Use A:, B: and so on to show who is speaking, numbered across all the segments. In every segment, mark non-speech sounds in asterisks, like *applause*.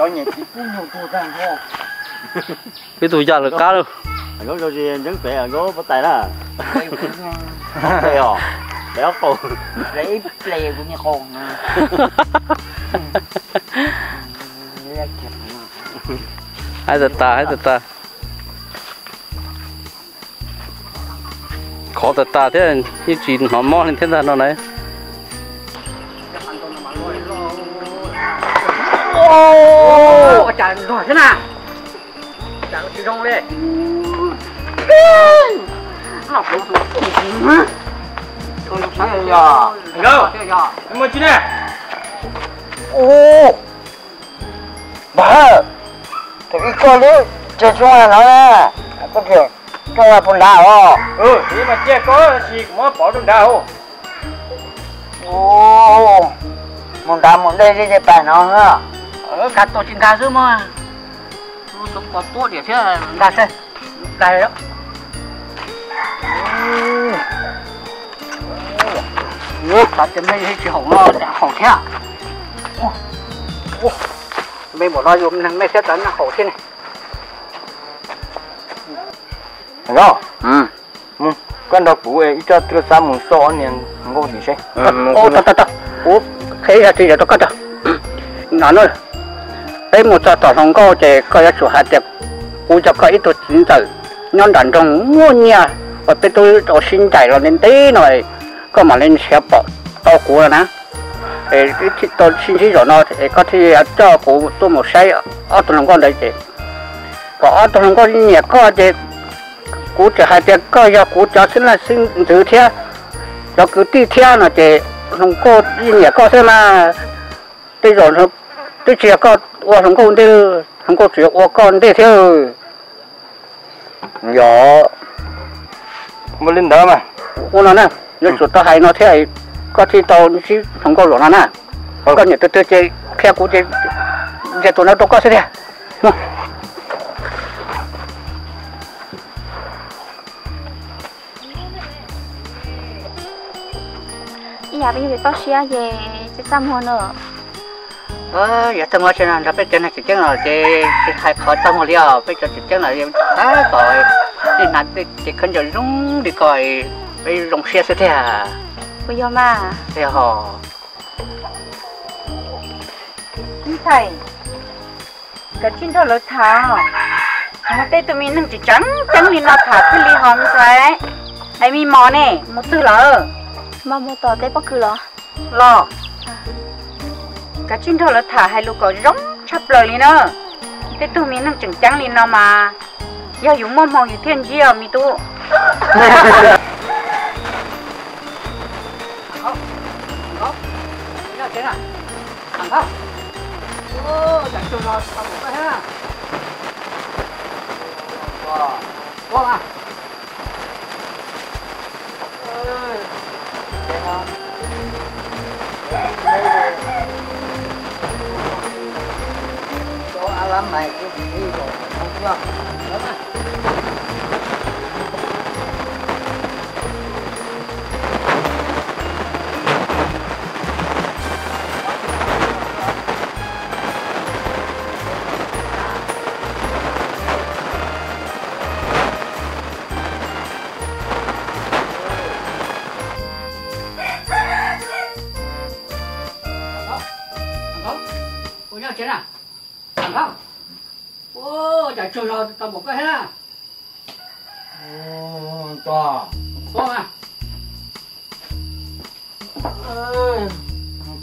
A: cho nhẹ chỉ cũng nhiều tu tan thôi
B: cái tụi già là cá đâu?
A: Anh có cho gì những bé anh có bắt tay là đây hả béo cổ
C: lấy play của nhà con *laughs*
B: hai tờ ta hai tờ ta. Khó tờ ta thế như chuyện họ mò lên thế nào? Nó này
C: bà thì cái con đấy chơi chung là nó nè. Có kiểu chung là phần đào à.
A: Ừ thế mà chị có gì cũng có bỏ trong đầu
C: ô muốn đào muốn đây đi để bài nó nữa. Ở cả tổ chính cả chứ mà. Nó sống có tốt để thế là thế. Đây đó. Ủa, sao chấm mấy cái chuyện hỏng lo hỏng thế à? Ủa, ủa, mấy bộ lo dùng mấy cái tấn nó hỏng thế này.
A: đâu
C: Ừ.
A: ừ con đọc bố ấy cho tôi sao muốn so anh em ngô gì thế
C: Ô, ta ta ta. Ủa, thế là thì là tôi có được. Nó nói, ấy một trò tỏ thông câu thì có giá chủ hạt đẹp. Cho có ít tôi chính tử. Nhon đàn trong muôn nhà. Và tôi tôi xin chạy rồi lên tí rồi. Có mà lên xe bỏ to cũ rồi nè. Cái tôi xin chỉ nó thì có thì cho cũ tôi một xe ở tôi làm con đấy chị. Có ở tôi làm con có thì cũ chỉ hai tiền có giờ cũ cho xin là xin từ thế cho cứ đi theo là chị không có nhà có thế mà. Nó tôi chỉ có qua không có đi không có chuyện qua con đi theo
A: nhỏ mà lên đó mà
C: qua nó nè nếu chuột tao hay nó thế có thì tao chỉ không có lỗ nó nè. Có nhiều tôi tôi chơi theo cũ chơi chơi tụi nó đâu có thế này
D: dạ bây giờ tao xia về cái tâm hồn nữa.
C: Ờ giờ tao nói chuyện là bây giờ này chỉ là cái cái hai khó tao một liều bây giờ chỉ là khá rồi thì nãy thì chỉ cần cho rung đi coi bây rung xe sẽ thế à
D: 꼬여마
C: 에허
E: 인사이 cả chín đó lỡ thảo mà tê tụi mình chỉ trắng trắng đi nó thả cái ly hồng xoáy ai mi mò nè một tư lỡ.
D: Mà một tờ tê bắc cứ lỡ.
E: Lỡ. À. Cả chín đó lỡ thả hai lũ cỏ rống chắp lời đi nữa tê tụi mình chẳng trắng đi nó mà. Giờ dùng mò mò như thiên chi à mi
C: tu *laughs* thế nào? Thẳng không? Ô chẳng chung rồi, tao cũng thế ha. Wow. Wow à? Ơi thế nào chỗ alarm này cái đi rồi không chưa đúng à nó tao một cái ha
A: ô to
C: có mà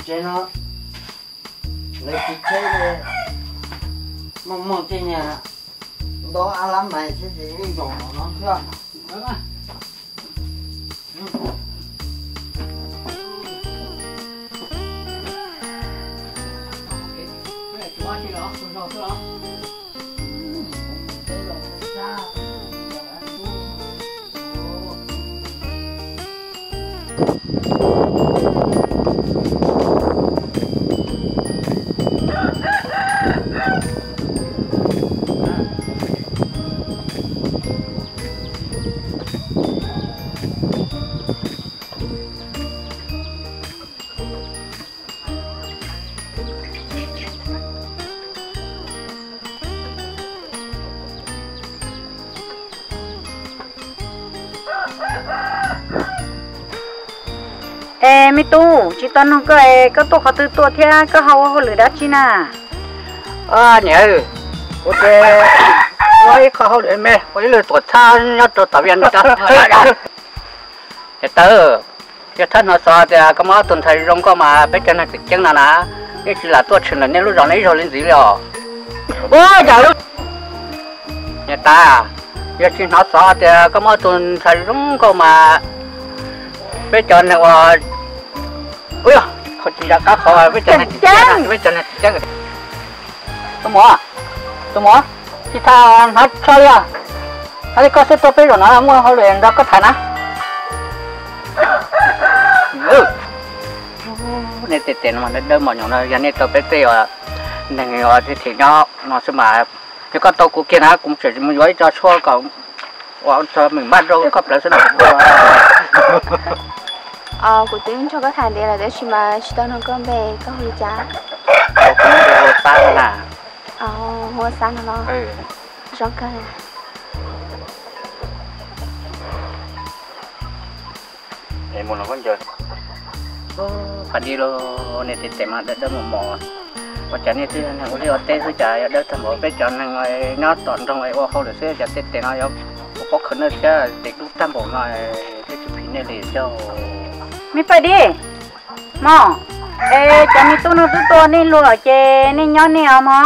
A: chơi nó. Lấy cái chơi này mong mong chơi nhà. Đó ăn lắm mày chứ gì đi dùng nó chưa?
C: Đúng à cái này chú ăn gì đó rồi rồi rồi あっ!
E: Ê mi tu chỉ tao nó cái tổ họ từ tổ thế cái hậu họ lửa đó chi nè
C: à nhớ ok. Ôi khó hậu để mẹ ôi lừa tuột xa nhớ tuột tàu viên đó *laughs* tớ cái thân họ sao thì cái má tuần thầy rong có mà biết cái này chân nào nè. Cái chỉ là tuột chuyện là nên lúc rồi lấy rồi lên gì rồi ôi giờ lúc nhà ta nó sao thì cái má tuần thầy rong có mà biết cho này ว่า ôi họ chỉ là cá kho biết cho này biết cho này chân tôi mua tôi mua thì ta nó chơi à. Hay có sẽ tôi biết rồi nó mua họ luyện ra có thể nè này tiền tiền mà nó đỡ mà nhỏ nó giờ này tôi biết tiêu à này rồi thì thì nó nó sẽ mà cái con tàu của kia nó cũng chỉ muốn nói cho xua còn và cho mình bắt đâu cấp lại sẽ được
D: ờ của tiếng cho các thằng để là để chỉ mà chỉ tao nó có về có hồi giá
C: cũng được sao nè
D: ờ mua sáng nó
C: ừ.
D: Rõ cơ
C: để muốn nó vẫn chơi. Phải đi lo này thì mà đỡ đỡ một mò. Và cho nên thì này cũng đi ở tết thôi chạy đỡ thằng bố biết cho nên người nó toàn trong khâu được xưa cho tết tiền nó có khả năng chứ tết lúc cái này để cho
E: mi phải đi. Mò. Ê cho mi tu nó tu to nên lúa chè nên nhon nè mà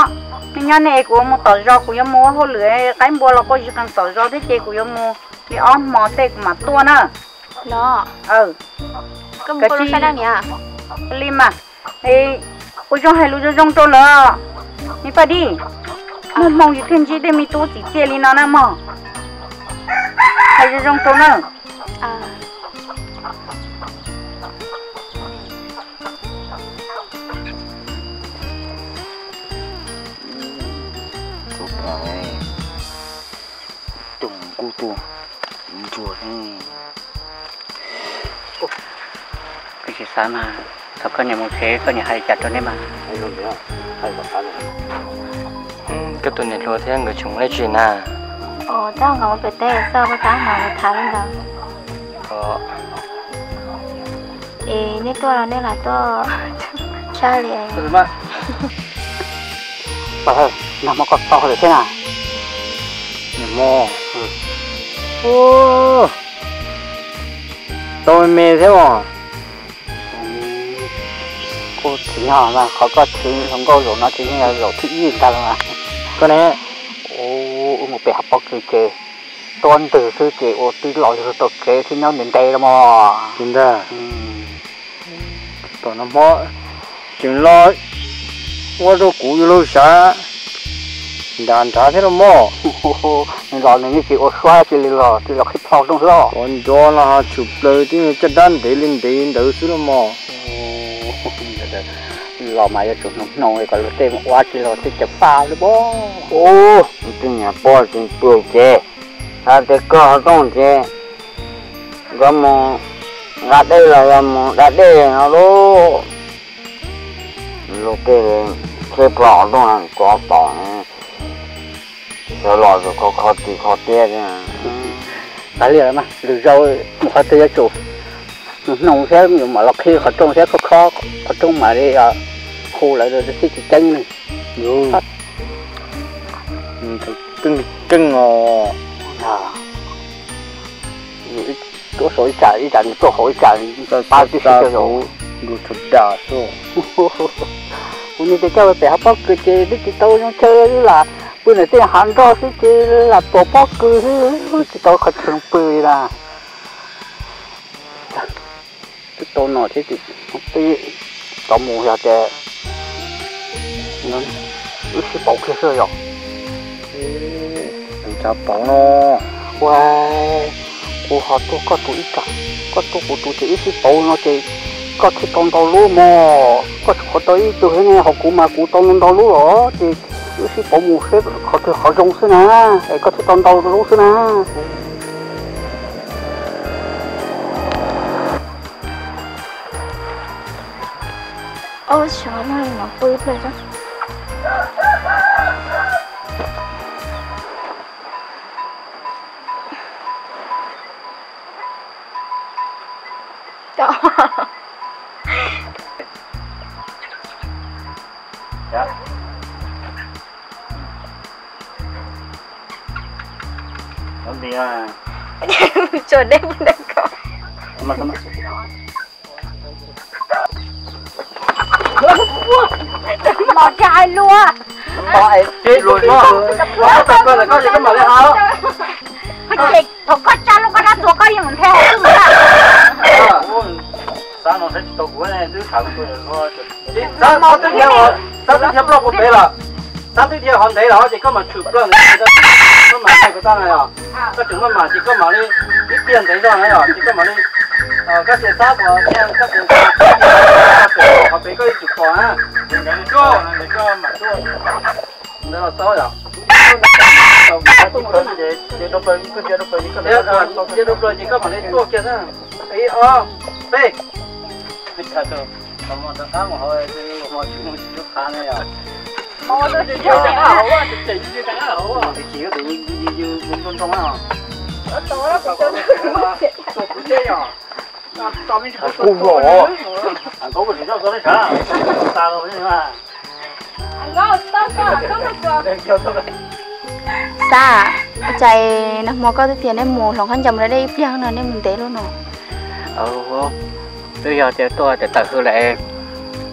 E: nên nhon nè của một tỏi rau của mua hồ lửa cái bùa là gì cần tỏi rau thế của mua thì ôm mò tê mà nữa
D: lo
E: ừ.
D: Có một
E: Cái chi?
D: phải đang nhỉ?
E: Lim à? Ê ôi cho hai lúa cho rong to lợ mi phải đi. Mà mong gì thêm chi để mi tu chỉ chè lên nó nè mò. Hay cho rong to nữa
D: à
C: chùa này cái gì sao mà sao có nhà một thế có nhà hay chặt cho nên mà?
B: Cái tuần này lo thế người chúng lấy chuyện à?
D: Ồ tao ngồi bể tê sao có nào mà thả lên đó?
B: Có
D: ê nên tôi là nên là tôi cha liền
C: mà bà ơi nằm mà to được thế nào?
B: Nhà mò ô. Tôi mê thế mà.
C: Cô chỉ nhỏ mà khó có thứ không có rồi nó chỉ là rồi thứ gì ta mà.
B: Cái này.
C: Ô một bé học bác cứ kề. Tuần từ sư kề ô từ lò từ tổ kề thì nó đến đây là mà.
B: Chính ra tao nó mò chuyện lo. Tôi đâu cũ lâu xa đàn trả thế nó mò.
C: Lò này chị ô xoa chị lò chị lò khi phao trong lò.
B: Còn cho là chụp lời thì chất đan để lên để đỡ xíu nó mò.
C: Lò mà cho chúng nó nồi còn tên quá chị lò thì chụp phao đấy bố.
A: Ô cái nhà bò thì bự chè. À thì có con chè. Có một gạt đây là một gạt đây nó lô. Lô cái cái bỏ đó là có bỏ rồi lò rồi có khó thì khó tiếc nha
C: cái liền mà được rồi một cái tiêu chủ. Nông thế nhưng mà là khi họ trông thế có khó. Họ trông mà đi à khu lại rồi cái chỉ chân này.
B: Ừ. Ừ, cưng cưng ờ
C: à. Chỗ số ít trả ít trả chỗ hỏi bao nhiêu
B: ta
C: tiền rồi.
B: số đủ thật đà số
C: cũng như cái cháu bé học bác chơi đi chỉ tôi nó chơi là bữa nay tiền hàng đó thì là bộ bác cứ chỉ tôi khó chịu bự là. Cái tôi nói thế thì không biết có mù ra để nó ít cái bọc cái rồi.
B: Anh cha bảo nó.
C: Wow, cô họ tôi có tuổi cả, à? có tôi của tôi chỉ ít bảo nó chỉ có cái con tàu lúa mò, có họ tới tôi thấy nghe họ cũng mà cũng tàu tàu lúa đó thì ít cái bầu mù xếp họ thì họ dùng thế nào, có cái con tàu lúa thế nào.
D: ô chó này nó bự rồi đó đó Đêm đêm có
B: mà tao
E: mò trai luôn.
B: Tại chết rồi nó Quá tập cơ là có gì có mà lấy áo
E: chị thằng con cha lúc con đã coi như mình theo mà
B: Sao nó sẽ tụt quá này cứ thẳng tôi rồi. Sao nó theo rồi Sao tiếp theo block của bé là Sao tiếp theo hoàn thế là chỉ có mà chụp block Nó mà hay của ta này à Có chúng mà chỉ có mà đi tiền đấy rằng này à Chỉ có mà đi các xe sát của em các xe sát họ bé có đi chụp quả á đừng có cho đừng có mà cho nó là sao vậy tôi muốn để để đâu phải cái gì đâu phải cái gì đâu phải đâu phải cái mà lấy tua kia ra ấy ờ bê bây giờ tôi không muốn tao mà hỏi thì mà chúng mình chụp khá này à
E: mò tôi chỉ cho chẳng hảo
B: à chỉ chỉ chẳng hảo à thì chỉ có tự nhiên như như như con trong á
E: tôi nó cũng cho
B: tôi cũng thế nhở Cùng rổ Anh có cái gì đâu có đấy chả Ta đâu thế mà
E: ngon tốt tốt tốt
B: Đây kêu tôi
D: Sa Chạy nó mò có tiền em mù lòng khăn chầm ra đây Phía nào nên mình tế luôn nó
C: ừ bây giờ thì tôi thì tự hư lại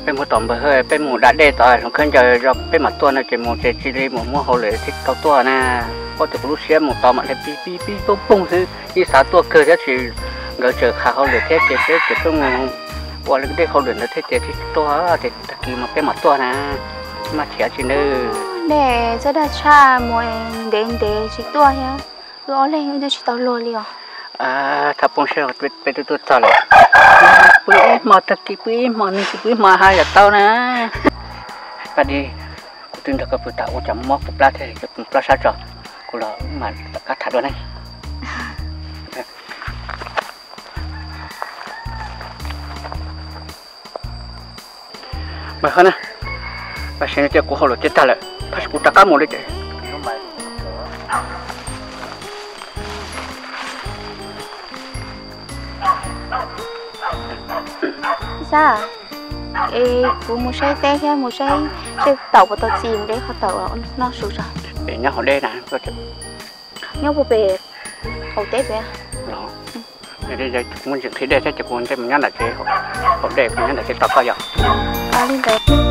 C: bên một tổng bờ hơi bên một đã đê tỏi nó khơi giờ rồi bên mặt tôi nó chỉ một chỉ chỉ đi một mua hồ lệ thích tao tôi nè có thể lúc xem một tòa mà lại pi pi pi bông bông thứ đi xả tua cơ ra chỉ ngỡ chờ khá hồ được thế thế thế thế tôi qua lúc đây không được thế thế thì thì tôi thì kỳ mà bên mặt tôi nè mà chỉ chỉ nữ
D: Để rất là cha mỗi đến để chỉ tua nhá Rồi lên tôi chỉ tao lùi liền
C: à thằng bông sữa bị về tôi tôi tao lại quý mà thật kỳ quý mà nên quý mà hai là tao nè và đi tôi tin được cái phụ tạo của chấm móc một lá thế chụp một lá sao rồi cô lỡ mà cắt thật luôn anh, mà hơn à, bà xin cho cô hồ chết ta lại. Phải cô ta cá một đấy sao?
D: Sa Ê, cô mua say té kia, mua say. Say tàu vào tàu chìm đấy, họ tàu nó sụt rồi
C: để nhớ hồi đây nè có thể
D: Nhớ bộ bề Hầu tế bề
C: đó. Để đây giờ muốn dựng thế đây chắc chắn muốn cho mình nhớ là thế hồi đây mình nhớ là thế tao coi giờ
D: À, về